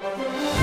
Bye.